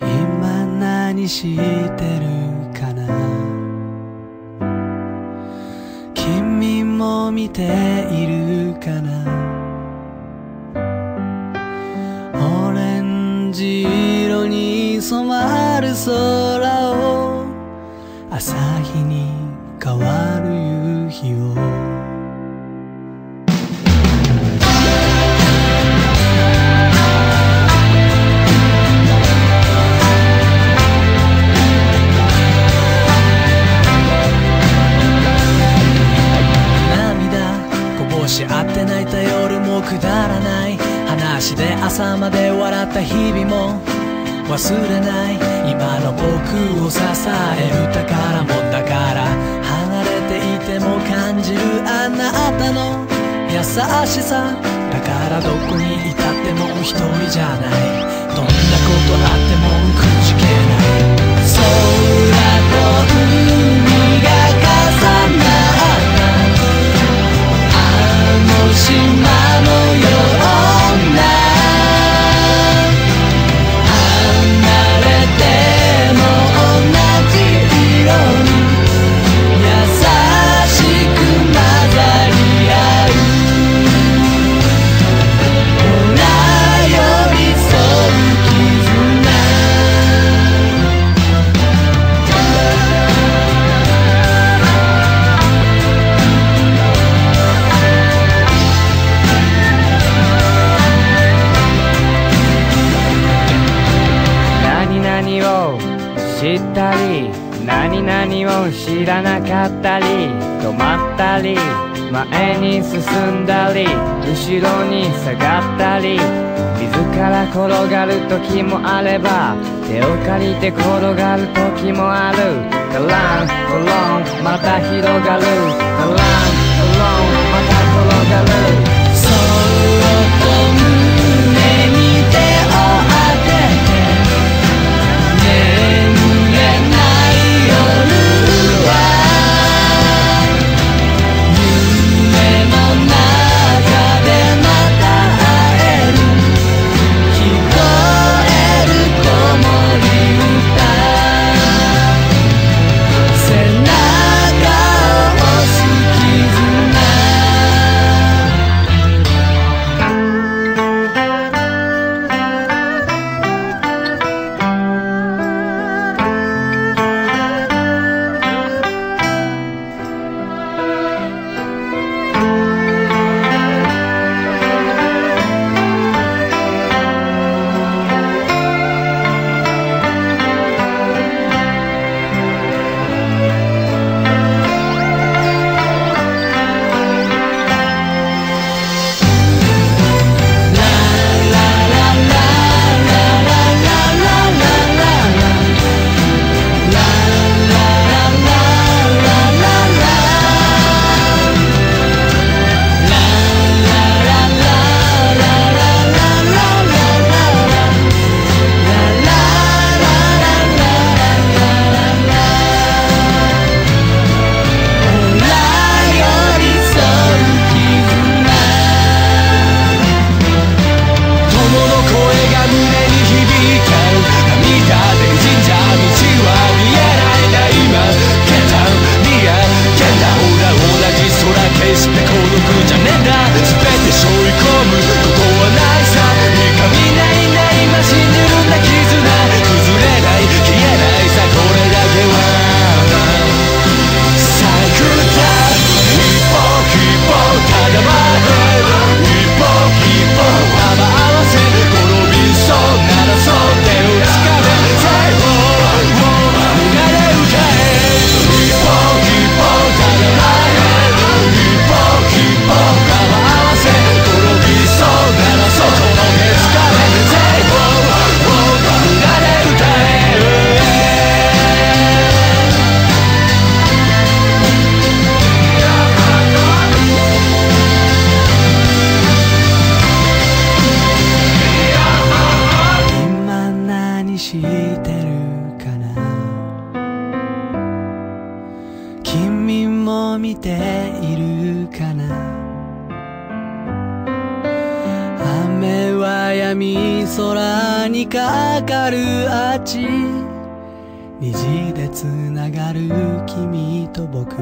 今何してるかな？君も見ているかな？オレンジ色に染まる空を朝日に変わる夕日を。朝まで笑った日々も忘れない。今の僕を支える宝物だから離れていても感じるあなたの優しさだからどこにいたっても一人じゃない。どんなことあってもくじけない知ったり何々を知らなかったり止まったり前に進んだり後ろに下がったり自ら転がる時もあれば手を借りて転がる時もある。カランコロンまた広がる。して孤独じゃねえんだ。全て背負い込む。いるかな？雨は闇空にかかるあち。虹でつながる君と僕。